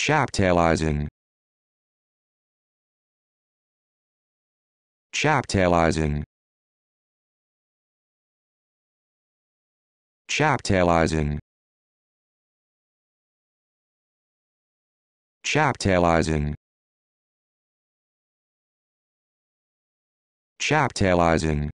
chaptalizing. Chaptalizing. Chaptalizing. Chaptalizing. Chaptalizing.